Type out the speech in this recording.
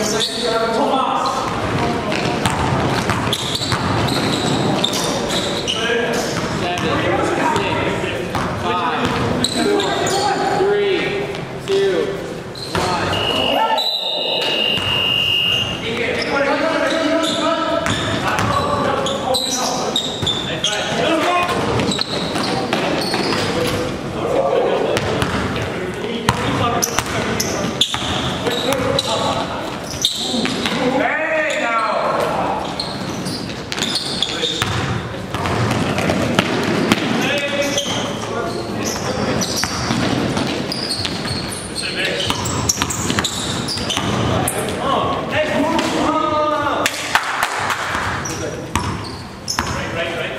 pessoas que ficaram tão right, right.